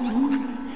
うん。